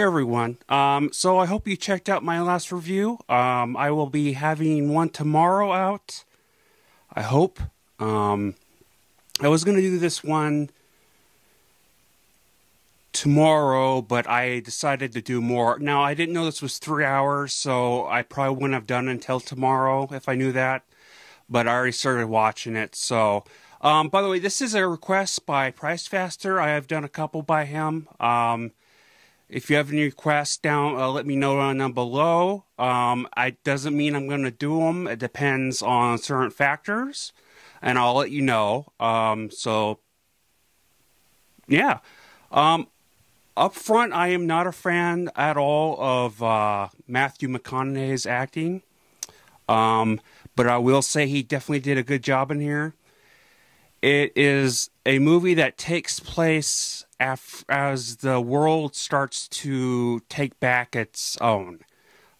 everyone. Um, so I hope you checked out my last review. Um, I will be having one tomorrow out. I hope. Um, I was going to do this one tomorrow, but I decided to do more. Now, I didn't know this was three hours, so I probably wouldn't have done until tomorrow if I knew that. But I already started watching it, so. Um, by the way, this is a request by Price Faster. I have done a couple by him. If you have any requests down, uh, let me know them below. Um, it doesn't mean I'm going to do them. It depends on certain factors, and I'll let you know. Um, so, yeah. Um, up front, I am not a fan at all of uh, Matthew McConaughey's acting. Um, but I will say he definitely did a good job in here. It is a movie that takes place af- as the world starts to take back its own.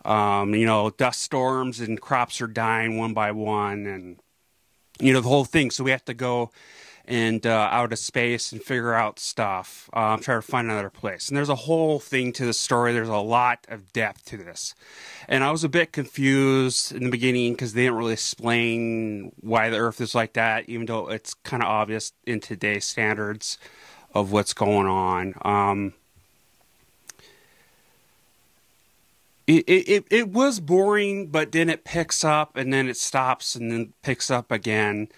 Um, you know, dust storms and crops are dying one by one, and you know the whole thing. So we have to go and uh, out of space and figure out stuff. Um, try to find another place. And there's a whole thing to the story. There's a lot of depth to this. And I was a bit confused in the beginning because they didn't really explain why the Earth is like that, even though it's kind of obvious in today's standards of what's going on. Um, it, it, it was boring, but then it picks up and then it stops and then picks up again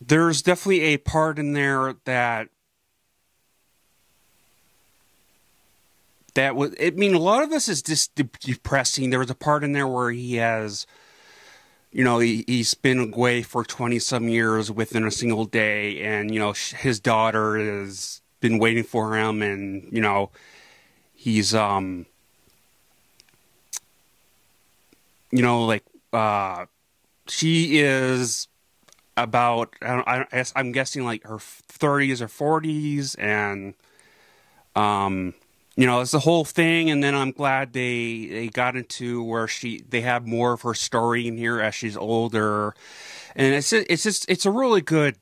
there's definitely a part in there that that was i mean a lot of this is just depressing there was a part in there where he has you know he, he's been away for 20 some years within a single day and you know his daughter has been waiting for him and you know he's um you know like uh she is about I, I I'm guessing like her 30s or 40s, and um, you know, it's the whole thing. And then I'm glad they they got into where she they have more of her story in here as she's older, and it's it's just it's a really good,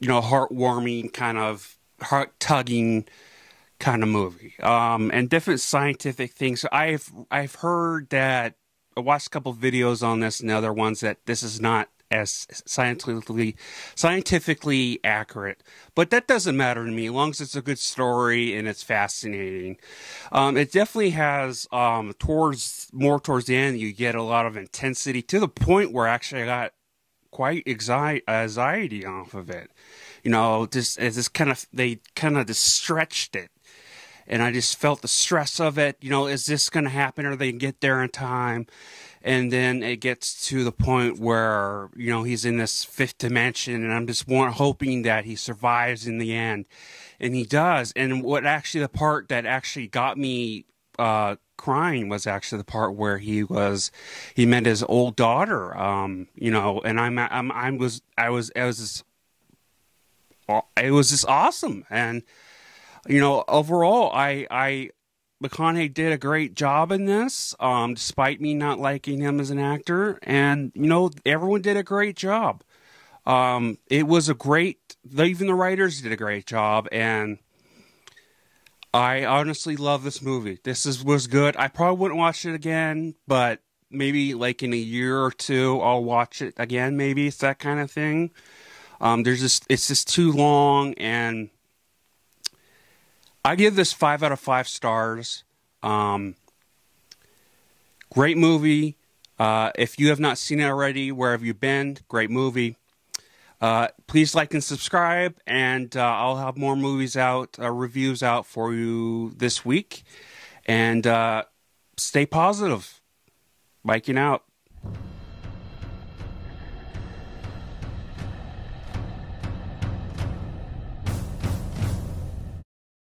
you know, heartwarming kind of heart tugging kind of movie. Um, and different scientific things. I've I've heard that I watched a couple videos on this and other ones that this is not as scientifically scientifically accurate. But that doesn't matter to me, as long as it's a good story and it's fascinating. Um, it definitely has um, towards more towards the end, you get a lot of intensity to the point where actually I got quite anxiety off of it. You know, just as this kind of they kind of just stretched it and I just felt the stress of it. You know, is this going to happen? Are they get there in time? and then it gets to the point where you know he's in this fifth dimension and i'm just more hoping that he survives in the end and he does and what actually the part that actually got me uh, crying was actually the part where he was he met his old daughter um, you know and i'm i'm i was i was i was it was just awesome and you know overall i i McConaughey did a great job in this, um, despite me not liking him as an actor. And, you know, everyone did a great job. Um, it was a great, even the writers did a great job. And I honestly love this movie. This is, was good. I probably wouldn't watch it again, but maybe like in a year or two, I'll watch it again. Maybe it's that kind of thing. Um, there's just, it's just too long and I give this five out of five stars. Um, great movie. Uh, if you have not seen it already, where have you been? Great movie. Uh, please like and subscribe, and uh, I'll have more movies out, uh, reviews out for you this week. And uh, stay positive. Viking out.